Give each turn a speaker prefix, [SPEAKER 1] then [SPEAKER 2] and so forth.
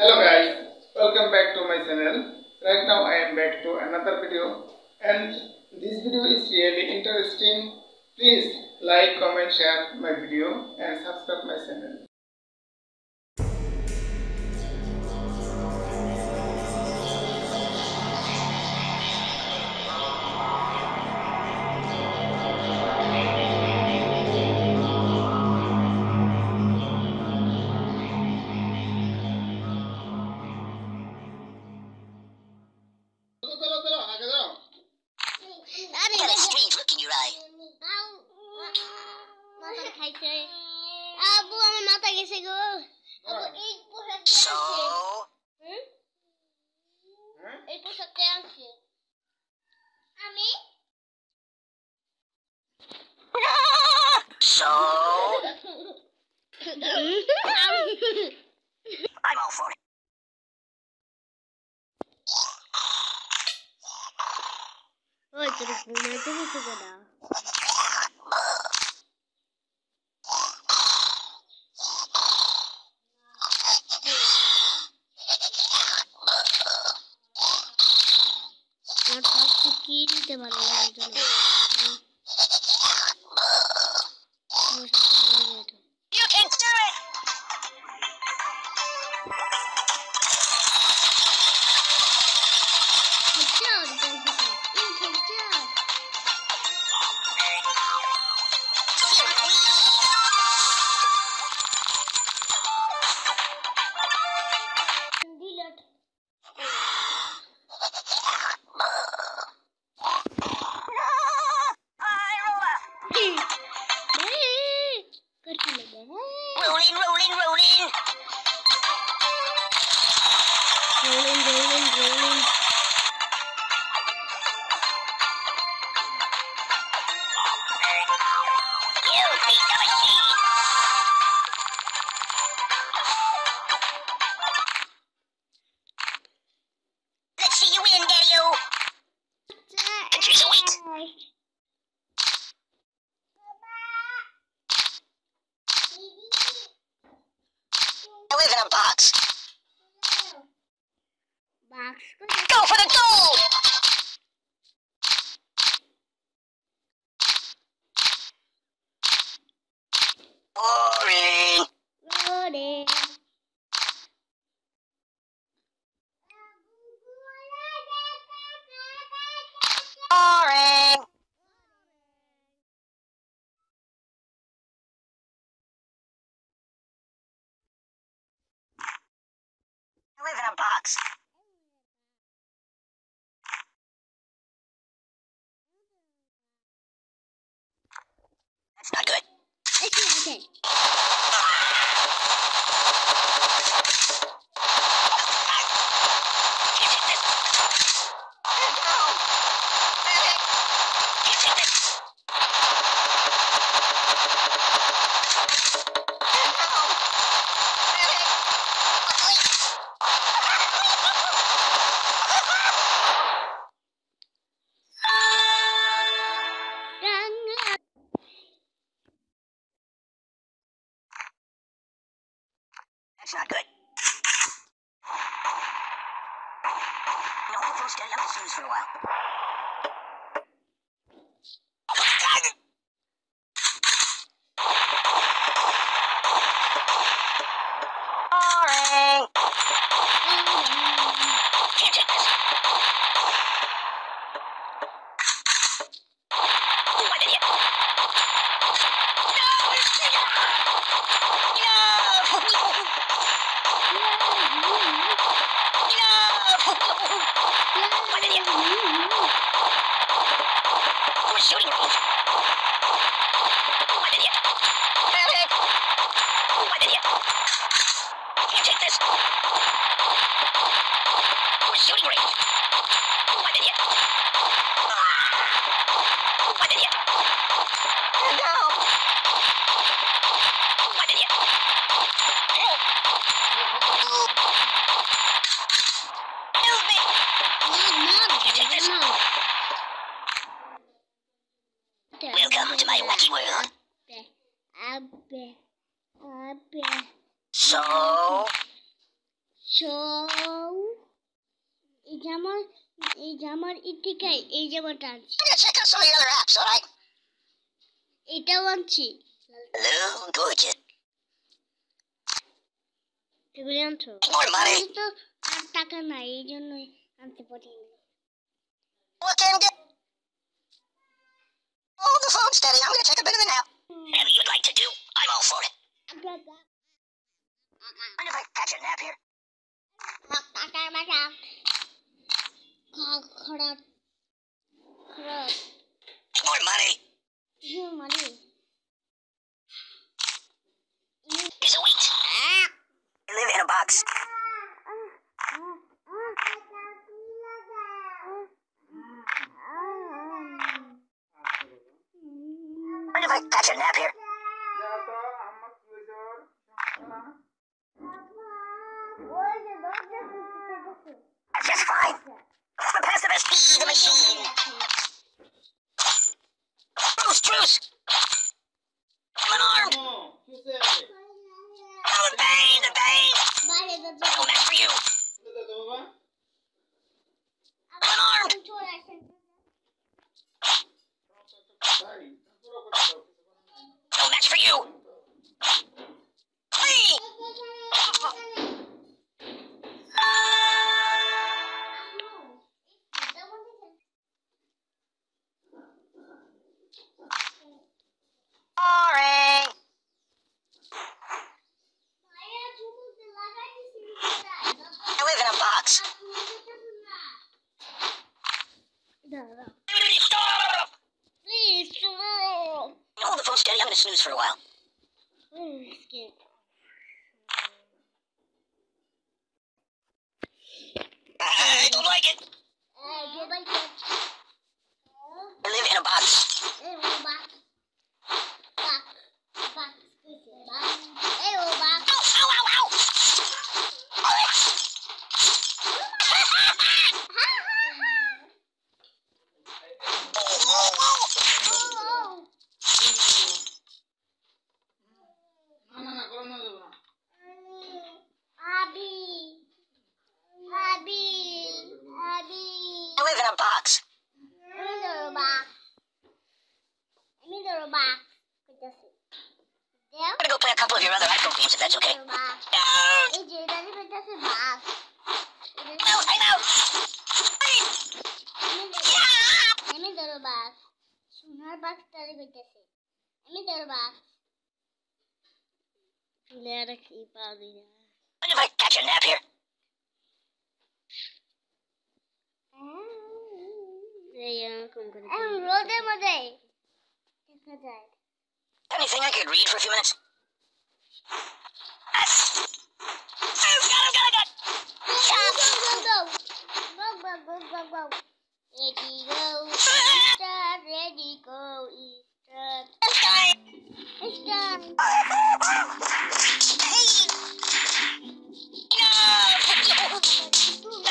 [SPEAKER 1] Hello guys, welcome back to my channel. Right now I am back to another video and this video is really interesting. Please like, comment, share my video and subscribe my channel.
[SPEAKER 2] so.
[SPEAKER 3] Hmm?
[SPEAKER 1] Hmm?
[SPEAKER 3] It was dance. Mommy?
[SPEAKER 2] so? I'm all for it.
[SPEAKER 3] Ой, друг, у меня. के मारे
[SPEAKER 2] You
[SPEAKER 3] enter
[SPEAKER 2] rolling rolling rolling box. That's not good. That's not good. No, hopefully steady. I'm serious for a while. れりゃ。おしょりの。Welcome to my wacky world. So.
[SPEAKER 3] So. It's our, it's our Itika, it's our
[SPEAKER 2] dance. Let's check out some of the other apps, alright?
[SPEAKER 3] এটা আনছি এগুলি আনছো তো আর টাকা নাই এই জন্য আনতে পারিনি
[SPEAKER 2] All this steady. I'm gonna take a bit of a nap. Hmm. Whatever you'd like to do, I'm all for it. Mind if I catch a nap here? More money. More money. Is catch a nap here? That's just fine. It's the pacifist, the machine. For you. Gonna snooze for a while.
[SPEAKER 3] Skip.
[SPEAKER 2] I don't like it.
[SPEAKER 3] Hey, go back there.
[SPEAKER 2] I live in a box.
[SPEAKER 3] Hey, go back.
[SPEAKER 2] your other iPhone games if that's okay.
[SPEAKER 3] ধরো বাঘ
[SPEAKER 2] No!
[SPEAKER 3] এই যে এটা কইতাছে বাঘ
[SPEAKER 2] No, I'm out!
[SPEAKER 3] আমি ধরো বাঘ সোনার বাঘ তারে কইতাছে আমি ধরো বাঘ তুলে রাখি পাবি না
[SPEAKER 2] Mind if I catch a nap here?
[SPEAKER 3] রোদের মধ্যে দেখা যায়
[SPEAKER 2] Anything I could read for a few minutes? Ready go, Easter. It's done. It's done. Hey. No.